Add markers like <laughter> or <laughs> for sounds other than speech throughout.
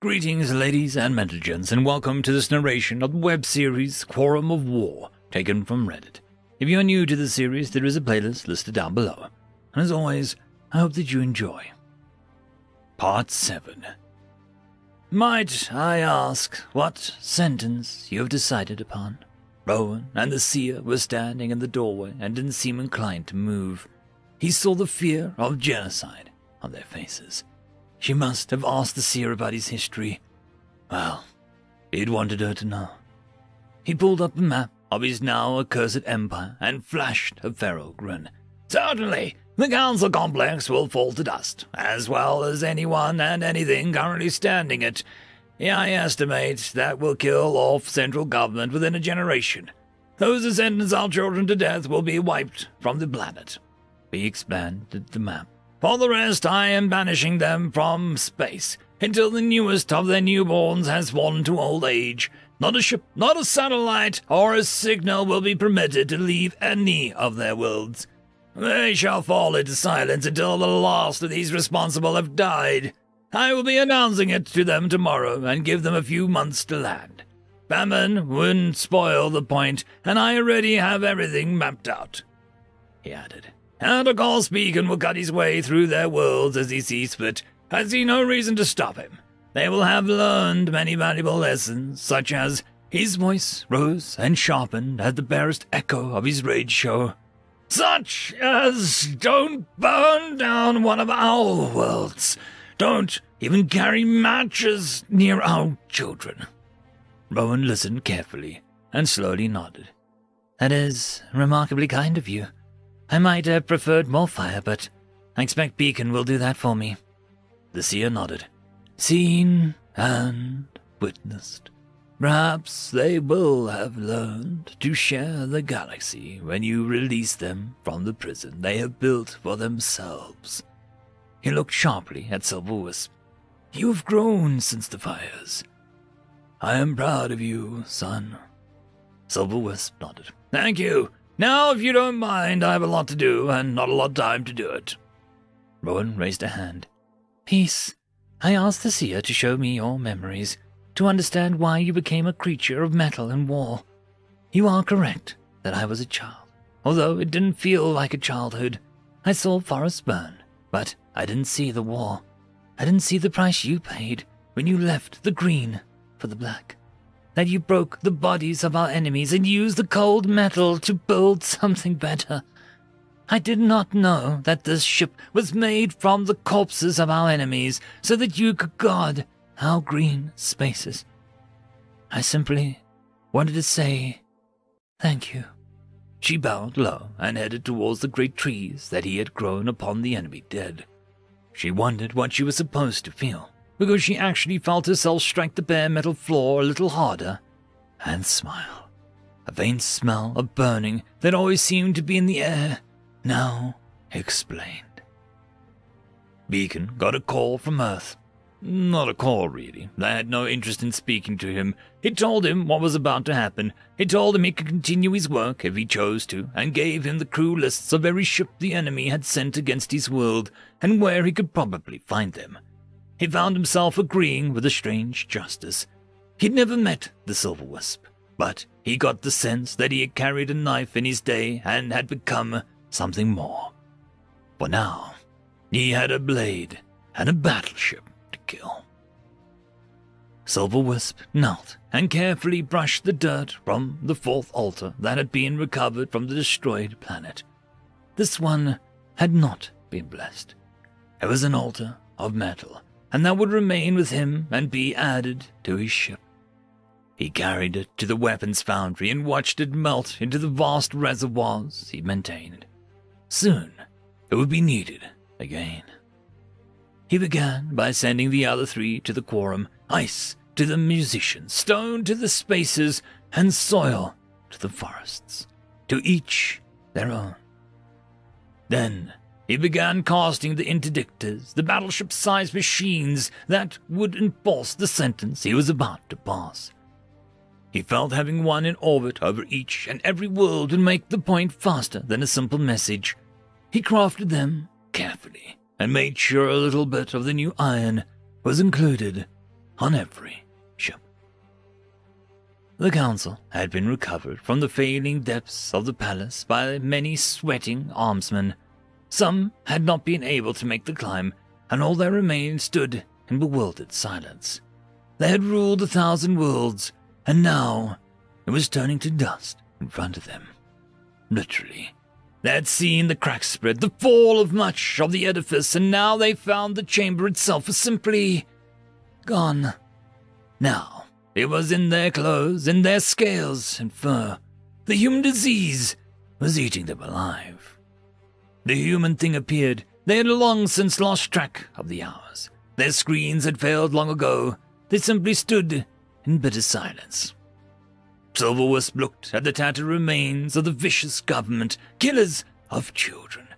Greetings, ladies and gentlemen, and welcome to this narration of the web series Quorum of War, taken from Reddit. If you are new to the series, there is a playlist listed down below. And as always, I hope that you enjoy. Part 7 Might I ask what sentence you have decided upon? Rowan and the seer were standing in the doorway and didn't seem inclined to move. He saw the fear of genocide on their faces. She must have asked the seer about his history. Well, he'd wanted her to know. He pulled up the map of his now accursed empire and flashed a feral grin. Certainly, the council complex will fall to dust, as well as anyone and anything currently standing it. I estimate that will kill off central government within a generation. Those who sentence our children to death will be wiped from the planet. He expanded the map. For the rest, I am banishing them from space until the newest of their newborns has fallen to old age. Not a ship, not a satellite, or a signal will be permitted to leave any of their worlds. They shall fall into silence until the last of these responsible have died. I will be announcing it to them tomorrow and give them a few months to land. Famine wouldn't spoil the point, and I already have everything mapped out. He added. And course Beacon will cut his way through their worlds as he sees fit. I see no reason to stop him. They will have learned many valuable lessons, such as his voice rose and sharpened at the barest echo of his rage show. Such as don't burn down one of our worlds. Don't even carry matches near our children. Rowan listened carefully and slowly nodded. That is remarkably kind of you. I might have preferred more fire, but I expect Beacon will do that for me. The seer nodded. Seen and witnessed. Perhaps they will have learned to share the galaxy when you release them from the prison they have built for themselves. He looked sharply at Silverwisp. You have grown since the fires. I am proud of you, son. Silverwisp nodded. Thank you. Now, if you don't mind, I have a lot to do and not a lot of time to do it. Rowan raised a hand. Peace. I asked the seer to show me your memories, to understand why you became a creature of metal and war. You are correct that I was a child, although it didn't feel like a childhood. I saw forests burn, but I didn't see the war. I didn't see the price you paid when you left the green for the black that you broke the bodies of our enemies and used the cold metal to build something better. I did not know that this ship was made from the corpses of our enemies so that you could guard our green spaces. I simply wanted to say thank you. She bowed low and headed towards the great trees that he had grown upon the enemy dead. She wondered what she was supposed to feel because she actually felt herself strike the bare metal floor a little harder and smile. A faint smell of burning that always seemed to be in the air now explained. Beacon got a call from Earth. Not a call, really. They had no interest in speaking to him. It told him what was about to happen. It told him he could continue his work if he chose to, and gave him the crew lists of every ship the enemy had sent against his world, and where he could probably find them he found himself agreeing with a strange justice. He'd never met the Silver Wisp, but he got the sense that he had carried a knife in his day and had become something more. For now, he had a blade and a battleship to kill. Silver Wisp knelt and carefully brushed the dirt from the fourth altar that had been recovered from the destroyed planet. This one had not been blessed. It was an altar of metal and that would remain with him and be added to his ship. He carried it to the weapons foundry and watched it melt into the vast reservoirs he maintained. Soon, it would be needed again. He began by sending the other three to the quorum, ice to the musicians, stone to the spaces, and soil to the forests, to each their own. Then he began casting the interdictors, the battleship sized machines that would enforce the sentence he was about to pass. He felt having one in orbit over each and every world would make the point faster than a simple message. He crafted them carefully and made sure a little bit of the new iron was included on every ship. The council had been recovered from the failing depths of the palace by many sweating armsmen. Some had not been able to make the climb, and all that remained stood in bewildered silence. They had ruled a thousand worlds, and now it was turning to dust in front of them. Literally. They had seen the cracks spread, the fall of much of the edifice, and now they found the chamber itself was simply gone. Now, it was in their clothes, in their scales and fur. The human disease was eating them alive. The human thing appeared. They had long since lost track of the hours. Their screens had failed long ago. They simply stood in bitter silence. Silverwisp looked at the tattered remains of the vicious government, killers of children.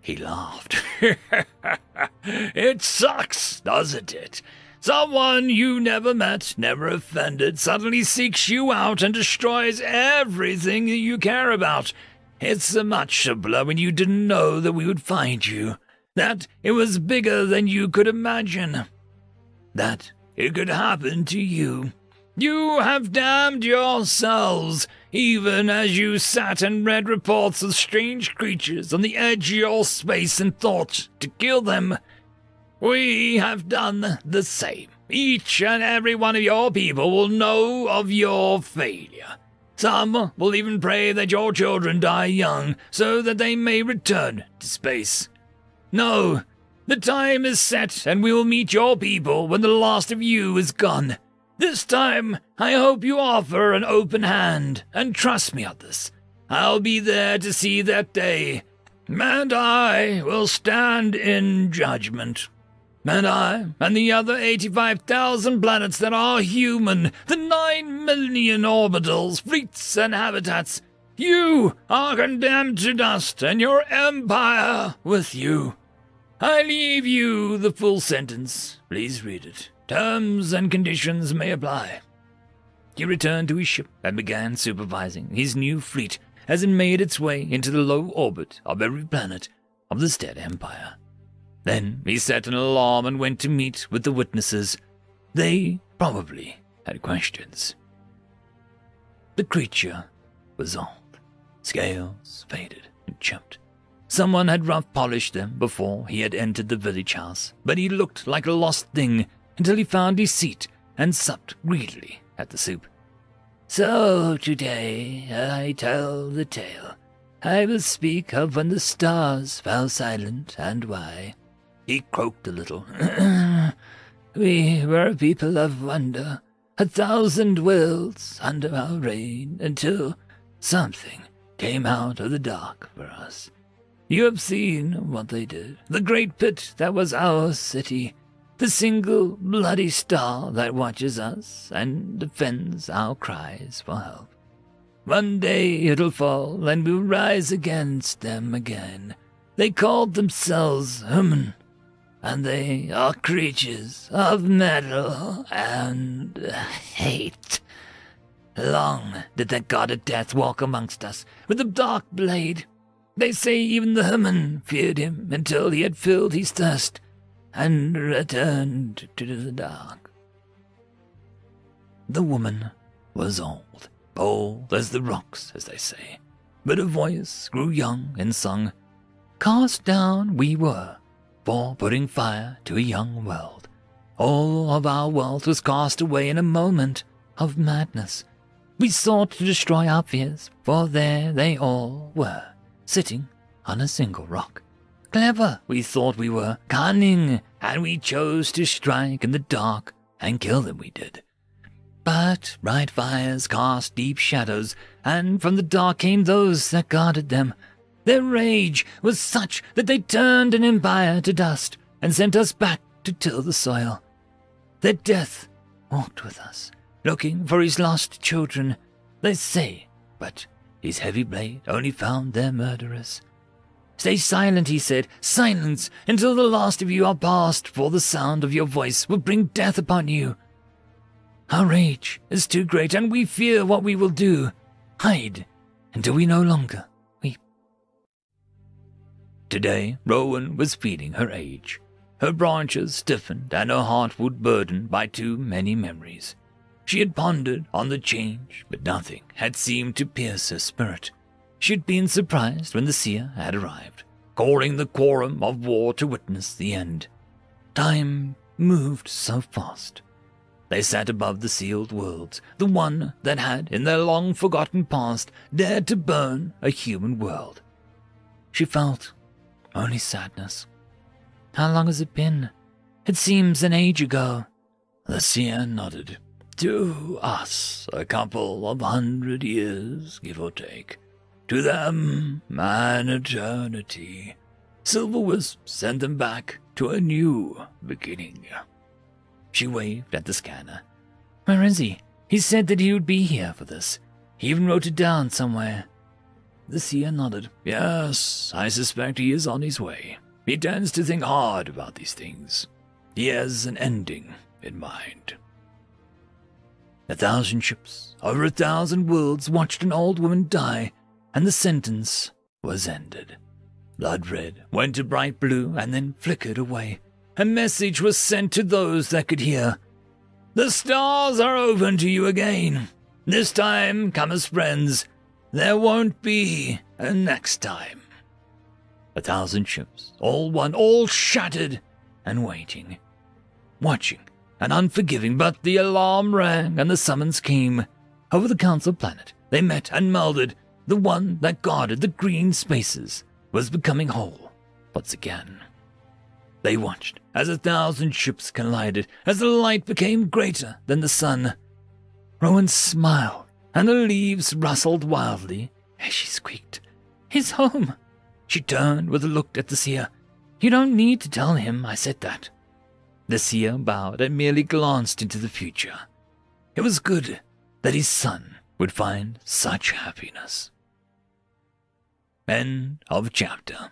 He laughed. <laughs> it sucks, doesn't it? Someone you never met, never offended, suddenly seeks you out and destroys everything you care about. It's a much simpler when you didn't know that we would find you, that it was bigger than you could imagine, that it could happen to you. You have damned yourselves, even as you sat and read reports of strange creatures on the edge of your space and thought to kill them. We have done the same. Each and every one of your people will know of your failure. Some will even pray that your children die young so that they may return to space. No, the time is set and we will meet your people when the last of you is gone. This time, I hope you offer an open hand, and trust me on this. I'll be there to see that day, and I will stand in judgment. And I, and the other 85,000 planets that are human, the 9 million orbitals, fleets, and habitats, you are condemned to dust, and your empire with you. I leave you the full sentence. Please read it. Terms and conditions may apply. He returned to his ship and began supervising his new fleet as it made its way into the low orbit of every planet of the Stead Empire. Then he set an alarm and went to meet with the witnesses. They probably had questions. The creature was old, scales faded and chipped. Someone had rough polished them before he had entered the village house, but he looked like a lost thing until he found his seat and supped greedily at the soup. So today I tell the tale. I will speak of when the stars fell silent and why. He croaked a little. <clears throat> we were a people of wonder, a thousand worlds under our reign, until something came out of the dark for us. You have seen what they did. The great pit that was our city the single bloody star that watches us and defends our cries for help. One day it'll fall and we'll rise against them again. They called themselves human, and they are creatures of metal and hate. Long did the god of death walk amongst us with a dark blade. They say even the human feared him until he had filled his thirst and returned to the dark. The woman was old, bold as the rocks, as they say, but her voice grew young and sung, Cast down we were, for putting fire to a young world. All of our wealth was cast away in a moment of madness. We sought to destroy our fears, for there they all were, sitting on a single rock. Clever, we thought we were, cunning, and we chose to strike in the dark and kill them, we did. But bright fires cast deep shadows, and from the dark came those that guarded them. Their rage was such that they turned an empire to dust and sent us back to till the soil. Their death walked with us, looking for his lost children, they say, but his heavy blade only found their murderers. Stay silent, he said, silence until the last of you are past, for the sound of your voice will bring death upon you. Our rage is too great, and we fear what we will do. Hide until we no longer. Today, Rowan was feeling her age. Her branches stiffened and her heart would burdened by too many memories. She had pondered on the change, but nothing had seemed to pierce her spirit. She had been surprised when the seer had arrived, calling the quorum of war to witness the end. Time moved so fast. They sat above the sealed worlds, the one that had, in their long forgotten past, dared to burn a human world. She felt only sadness. How long has it been? It seems an age ago. The seer nodded. To us, a couple of hundred years, give or take. To them, an eternity. Silverwisp sent them back to a new beginning. She waved at the scanner. Where is he? He said that he would be here for this. He even wrote it down somewhere. The seer nodded. Yes, I suspect he is on his way. He tends to think hard about these things. He has an ending in mind. A thousand ships, over a thousand worlds watched an old woman die, and the sentence was ended. Blood red went to bright blue and then flickered away. A message was sent to those that could hear. The stars are open to you again. This time, come as friends. There won't be a next time. A thousand ships, all one, all shattered and waiting, watching and unforgiving, but the alarm rang and the summons came. Over the council planet, they met and melded. The one that guarded the green spaces was becoming whole once again. They watched as a thousand ships collided, as the light became greater than the sun. Rowan smiled, and the leaves rustled wildly as she squeaked, He's home. She turned with a look at the seer. You don't need to tell him I said that. The seer bowed and merely glanced into the future. It was good that his son would find such happiness. End of chapter.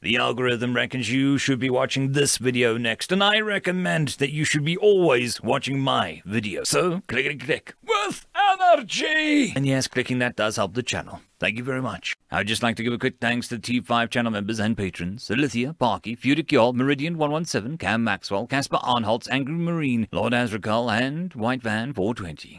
The algorithm reckons you should be watching this video next, and I recommend that you should be always watching my video. So, click, click, click, with energy! And yes, clicking that does help the channel. Thank you very much. I'd just like to give a quick thanks to the T5 channel members and patrons, Alithia, Parky, Fudic Meridian117, Cam Maxwell, Casper Arnholtz, Angry Marine, Lord Azrekahl, and White Van 420.